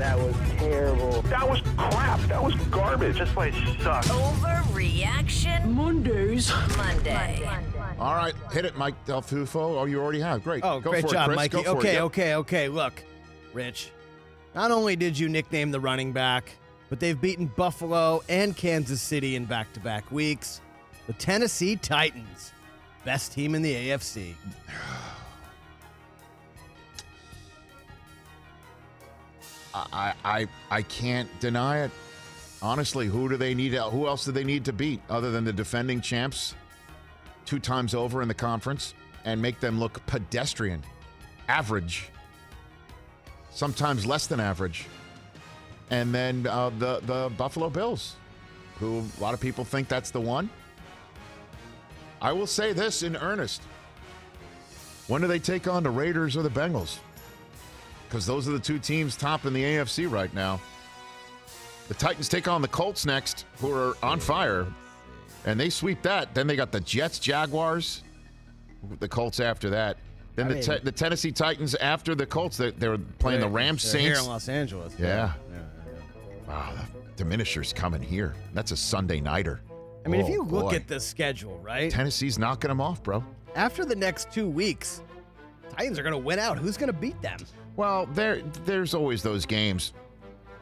That was terrible. That was crap. That was garbage. This place sucks. Overreaction Mondays. Monday. All right, hit it, Mike Del Tufo. Oh, you already have. Great. Oh, Go great for job, it, Chris. Mikey. Go for it. Okay, Yep. okay, okay. Look, Rich. Not only did you nickname the running back, but they've beaten Buffalo and Kansas City in back-to-back weeks. The Tennessee Titans, best team in the AFC. I, I, I can't deny it. Honestly, who do they need? Who else do they need to beat other than the defending champs, two times over in the conference, and make them look pedestrian, average, sometimes less than average, and then uh, the the Buffalo Bills, who a lot of people think that's the one. I will say this in earnest: when do they take on the Raiders or the Bengals? Because those are the two teams top in the AFC right now. The Titans take on the Colts next, who are on fire, and they sweep that. Then they got the Jets, Jaguars, the Colts after that. Then I the, mean- te- the Tennessee Titans after the Colts. They, they were playing the Rams, They're here in Los Angeles. Yeah. yeah. Wow, the diminisher's coming here. That's a Sunday nighter. I mean, if Oh, you look boy. at the schedule, right? Tennessee's knocking them off, bro. After the next two weeks, Titans are going to win out. Who's going to beat them? Well, there there's always those games.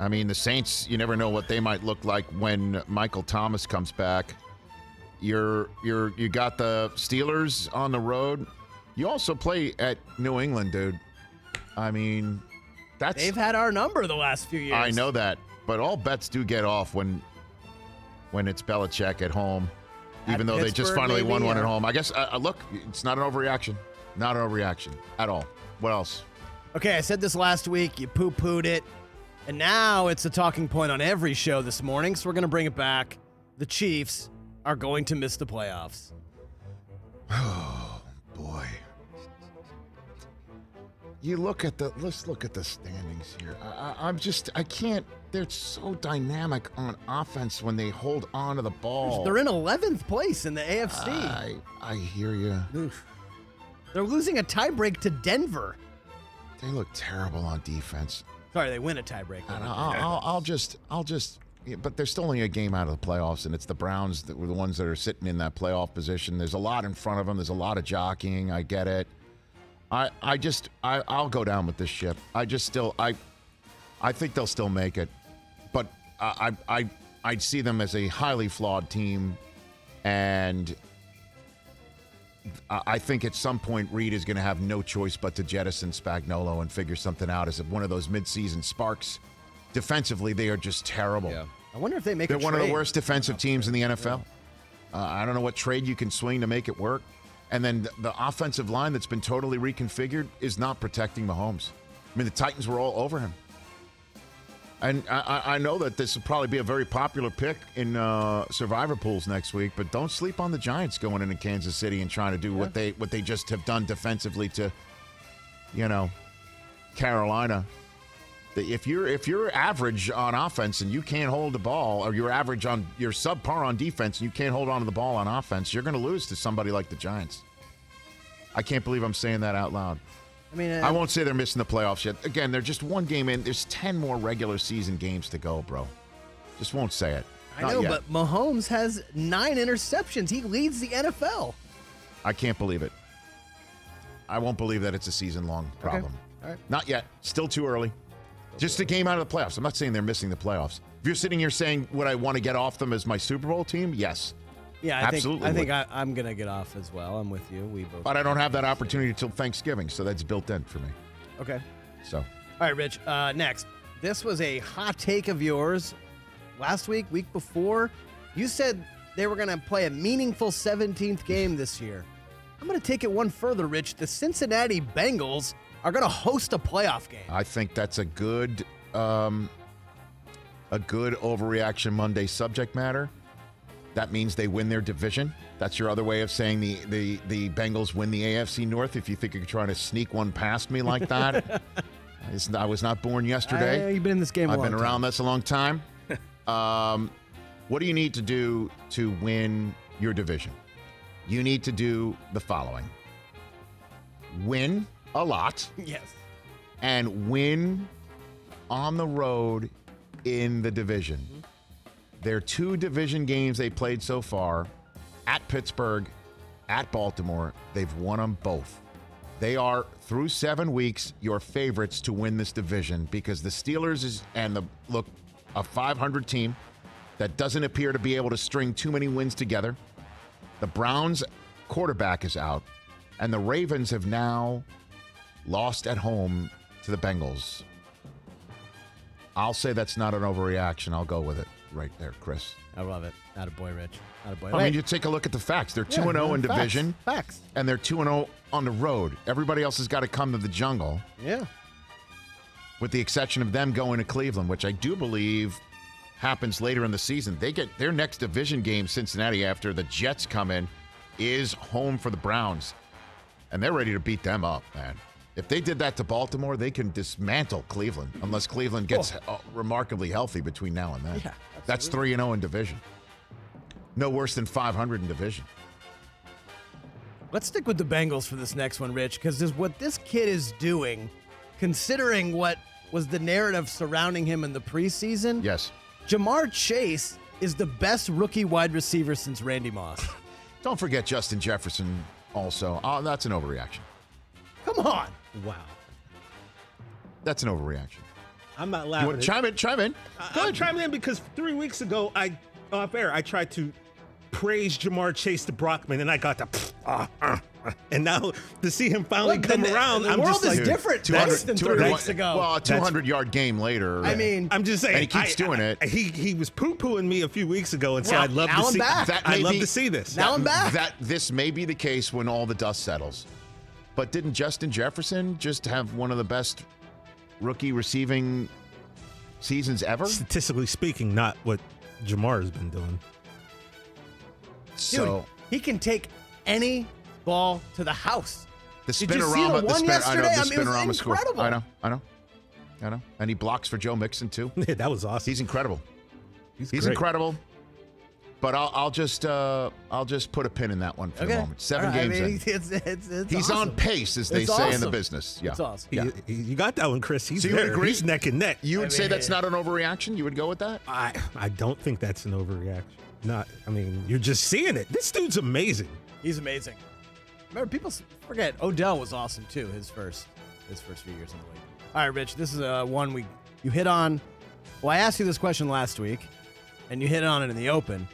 I mean, the Saints, you never know what they might look like when Michael Thomas comes back. You're you're you got the Steelers on the road. You also play at New England, dude. I mean, that's They've had our number the last few years. I know that, but all bets do get off when when it's Belichick at home, At even though they just Pittsburgh, finally won maybe, one at home. I guess uh, uh, look, it's not an overreaction, not an overreaction at all. What else? Okay, I said this last week. You poo pooed it. And now it's a talking point on every show this morning, so we're going to bring it back. The Chiefs are going to miss the playoffs. Oh, boy. You look at the let's look at the standings here. I, I, I'm just I can't. They're so dynamic on offense when they hold on to the ball. They're in 11th place in the AFC. I I hear you. They're losing a tiebreak to Denver. They look terrible on defense. Sorry, they win a tiebreaker. I'll, I'll, I'll just I'll just. yeah, But they're still only a game out of the playoffs, and it's the Browns that were the ones that are sitting in that playoff position. There's a lot in front of them. There's a lot of jockeying. I get it. I, I just I, I'll go down with this ship. I just still I I think they'll still make it, but I I I I'd see them as a highly flawed team, and I I think at some point Reid is going to have no choice but to jettison Spagnuolo and figure something out as one of those midseason sparks. Defensively, they are just terrible. Yeah. I wonder if they make They're a one of the worst defensive teams in the NFL. Uh, I don't know what trade you can swing to make it work. And then the, the offensive line that's been totally reconfigured is not protecting Mahomes. I mean, the Titans were all over him. And I, I know that this will probably be a very popular pick in uh, survivor pools next week, but don't sleep on the Giants going into Kansas City and trying to do what they what they just have done defensively to, you know, Carolina. If you're if you're average on offense and you can't hold the ball, or you're average on you're subpar on defense and you can't hold on to the ball on offense, you're going to lose to somebody like the Giants. I can't believe I'm saying that out loud. I mean, uh, I won't say they're missing the playoffs yet. Again, they're just one game in. There's ten more regular season games to go, bro. Just won't say it. I Not know, yet. but Mahomes has nine interceptions. He leads the NFL. I can't believe it. I won't believe that it's a season long problem. Right. Not yet. Still too early. Just a game out of the playoffs. I'm not saying they're missing the playoffs. If you're sitting here saying, would I want to get off them as my Super Bowl team? Yes. Yeah, I Absolutely think I think would. I, I'm gonna get off as well. I'm with you. We both. But I don't have that opportunity until Thanksgiving, so that's built in for me. Okay. So All right, Rich. Uh, next, this was a hot take of yours last week, week before. You said they were going to play a meaningful 17th game this year. I'm going to take it one further, Rich. The Cincinnati Bengals are going to host a playoff game. I think that's a good, um, a good overreaction Monday subject matter. That means they win their division. That's your other way of saying the the the Bengals win the AFC North. If you think you're trying to sneak one past me like that, I was not born yesterday. I- you've been in this game. a I've been time. around this a long time. um, what do you need to do to win your division? You need to do the following: win a lot Yes. and win on the road in the division. Their two division games they played so far at Pittsburgh, at Baltimore, they've won them both. They are through seven weeks your favorites to win this division because the Steelers is and the look a 500 team that doesn't appear to be able to string too many wins together. The Browns quarterback is out, and the Ravens have now lost at home to the Bengals. I'll say that's not an overreaction. I'll go with it right there, Chris. I love it. Not a boy, Rich. Not a boy. I mean, you take a look at the facts. They're 2 and 0 in division, Facts. and they're 2 and 0 on the road. Everybody else has got to come to the jungle, Yeah. with the exception of them going to Cleveland, which I do believe happens later in the season. They get their next division game, Cincinnati, after the Jets come in, is home for the Browns, and they're ready to beat them up, man. If they did that to Baltimore, they can dismantle Cleveland, unless Cleveland gets uh, remarkably healthy between now and then. Yeah, That's 3 and 0 in division. No worse than 500 in division. Let's stick with the Bengals for this next one, Rich, because what this kid is doing, considering what was the narrative surrounding him in the preseason, Yes. Ja'Marr Chase is the best rookie wide receiver since Randy Moss. Don't forget Justin Jefferson also. Oh, that's an overreaction. Come on. Wow. That's an overreaction. I'm not You laughing. want to chime in? Chime in. I- I'm chiming in because three weeks ago, I off air, I tried to praise Ja'Marr Chase to Brockman, and I got the, ah, ah, ah. and now to see him finally Look, come the- around, the I'm world just is like, different 200 than three weeks ago. Well, a 200 yard game later. I mean, I'm just saying, And he keeps I- doing I- it. He he was poo pooing me a few weeks ago and said, "I'd love now to I'm see back. That I'd love be- to see this." Now I'm back. that this may be the case when all the dust settles. But didn't Justin Jefferson just have one of the best rookie receiving seasons ever? Statistically speaking, not what Ja'Marr has been doing. Dude, he can take any ball to the house. the Did you see spinorama, the one spin, I know the I mean, spinorama score. I know, I know, I know. And he blocks for Joe Mixon too. That was awesome. He's incredible. He's, He's incredible. But I'll, I'll just uh, I'll just put a pin in that one for the moment. Seven All right, games I mean, in. it's, it's, it's He's awesome. on pace, as they It's say in the awesome. business. Yeah. It's awesome. Yeah. he- you got that one, Chris. He's So you would there. agree? He's neck and neck. You would I say that's not an overreaction? You would go with that? I I don't think that's an overreaction. Not. I mean, you're just seeing it. This dude's amazing. He's amazing. Remember, people s- forget Odell was awesome too. His first, his first few years in the league. All right, Rich, this is uh, one we you hit on. Well, I asked you this question last week, and you hit on it in the open.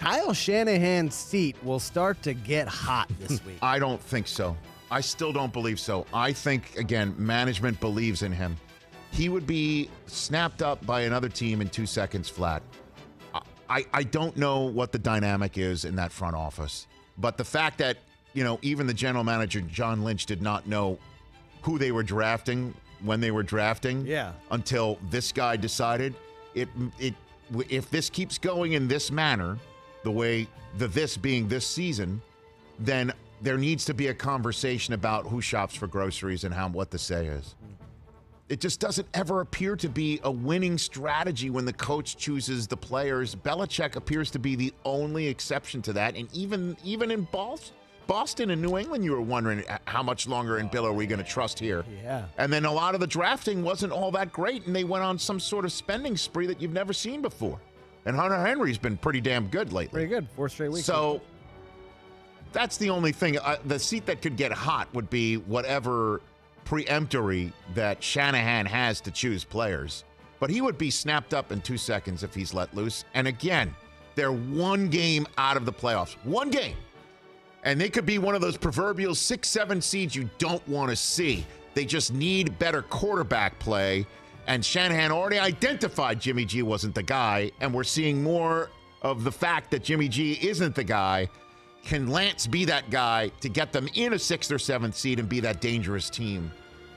Kyle Shanahan's seat will start to get hot this week. I don't think so. I still don't believe so. I think, again, management believes in him. He would be snapped up by another team in two seconds flat. I- I, don't know what the dynamic is in that front office, but the fact that, you know, even the general manager, John Lynch, did not know who they were drafting when they were drafting Yeah. until this guy decided it it if this keeps going in this manner the way the this being this season then there needs to be a conversation about who shops for groceries and how what the say is it just doesn't ever appear to be a winning strategy when the coach chooses the players. Belichick appears to be the only exception to that, and even even in Bos- Boston and New England, you were wondering how much longer in Bill are we going to trust here? Yeah. And then a lot of the drafting wasn't all that great, and they went on some sort of spending spree that you've never seen before. And Hunter Henry's been pretty damn good lately. Pretty good, four straight weeks. So that's the only thing. Uh, the seat that could get hot would be whatever preemptory that Shanahan has to choose players. But he would be snapped up in two seconds if he's let loose. And again, they're one game out of the playoffs. One game. And they could be one of those proverbial six, seven seeds you don't want to see. They just need better quarterback play. And Shanahan already identified Jimmy G wasn't the guy. And we're seeing more of the fact that Jimmy G isn't the guy. Can Lance be that guy to get them in a sixth or seventh seed and be that dangerous team?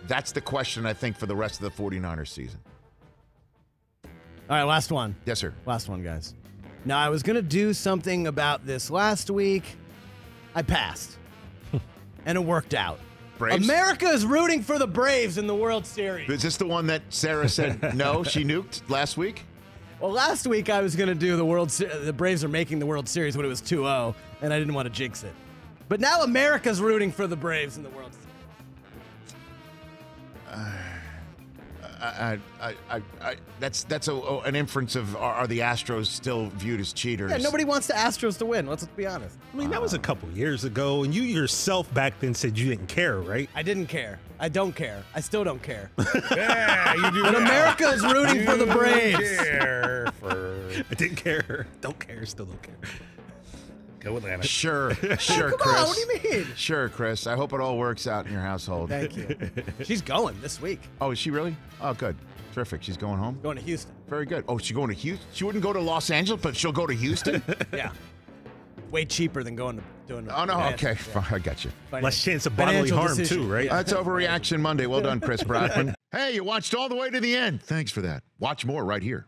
That's the question, I think, for the rest of the 49ers season. all right, last one. Yes, sir. Last one, guys. Now, I was going to do something about this last week. I passed. and it worked out. Braves? America is rooting for the Braves in the World Series. Is this the one that Sarah said no, she nuked last week? Well, last week I was going to do the World Se- the Braves are making the World Series when it was 2-0 and I didn't want to jinx it. But now America's rooting for the Braves in the World Series. Uh, I, I, I, I, that's that's a, an inference of are, are the Astros still viewed as cheaters? Yeah, nobody wants the Astros to win. Let's be honest. I mean, that was a couple years ago, and you yourself back then said you didn't care, right? I didn't care. I don't care. I still don't care. Yeah, you do. But America is rooting for the Braves. Care for I didn't care. Don't care. Still don't care. Go Atlanta. Sure, sure, Come Chris. on, what do you mean? Sure, Chris. I hope it all works out in your household. Thank you. She's going this week. Oh, is she really? Oh, good. Terrific. She's going home. Going to Houston. Very good. Oh, she's going to Houston. She wouldn't go to Los Angeles, but she'll go to Houston. Yeah. Way cheaper than going to doing. oh no. finance- Okay, yeah, I got you. finance- Less chance of bodily financial harm decision. too, right? Uh, yeah. That's Overreaction Monday. Well done, Chris Brockman. hey, you watched all the way to the end. Thanks for that. Watch more right here.